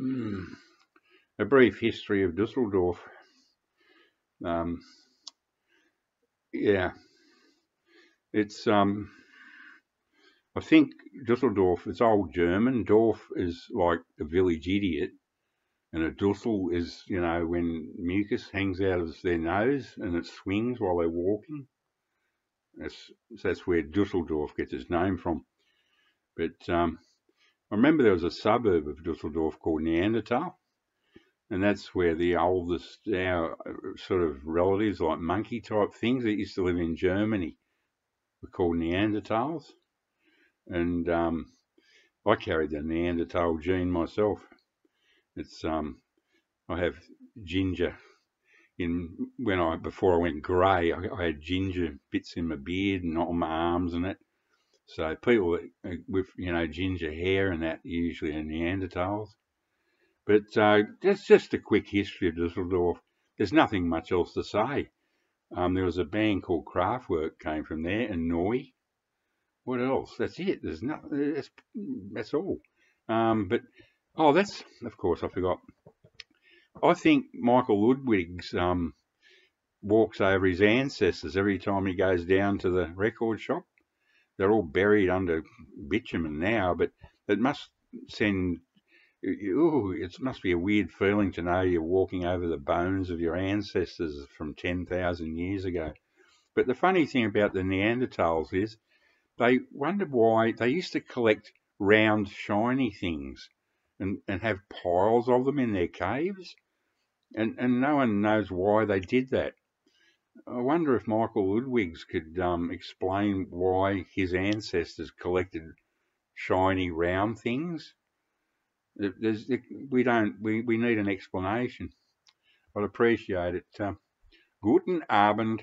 Mm, a brief history of Dusseldorf. Um, yeah, it's um, I think Dusseldorf is old German. Dorf is like a village idiot, and a Dussel is you know when mucus hangs out of their nose and it swings while they're walking. That's that's where Dusseldorf gets its name from. But um, I remember there was a suburb of Dusseldorf called Neanderthal, and that's where the oldest our sort of relatives, like monkey type things that used to live in Germany, were called Neanderthals, and um, I carried the Neanderthal gene myself. It's um, I have ginger in when I before I went grey, I, I, had ginger bits in my beard and on my arms and that. So people with you know ginger hair and that usually are Neanderthals. But uh, that's just a quick history of Dusseldorf. There's nothing much else to say. Um, there was a band called Kraftwerk came from there, and Neu. What else? That's it. There's no. That's that's all. Um, but oh, that's of course I forgot. I think Michael Ludwig's um, walks over his ancestors every time he goes down to the record shop. They're all buried under bitumen now, but it must send. Ooh, it must be a weird feeling to know you're walking over the bones of your ancestors from 10,000 years ago. But the funny thing about the Neanderthals is they wondered why they used to collect round, shiny things and, and have piles of them in their caves. And, and no one knows why they did that. I wonder if Michael Ludwigs could um, explain why his ancestors collected shiny round things. There's, we don't. We, we need an explanation. I'd appreciate it. Uh, guten Abend.